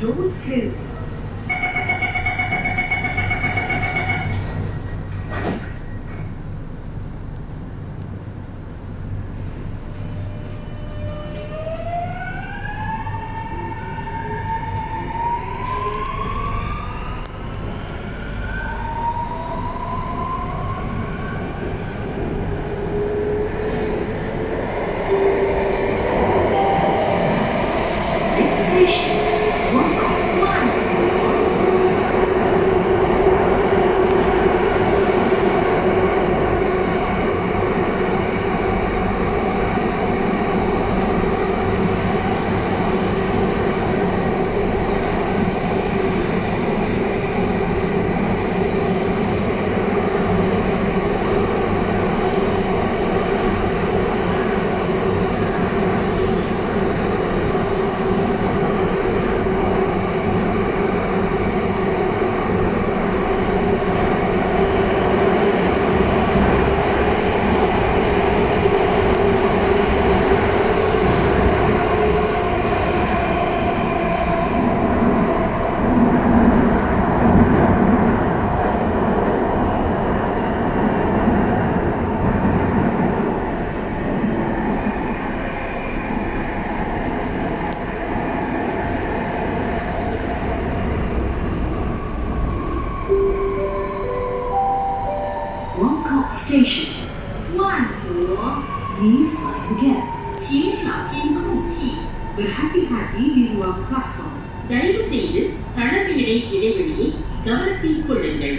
Door closed. Station, Walcott Station. 万和， Please mind the gap. 请小心空隙。 We're happy to have you on platform. தயவு செய்து தளர்நிலை இடைவெளியை கவனத்தில் கொள்ளுங்கள்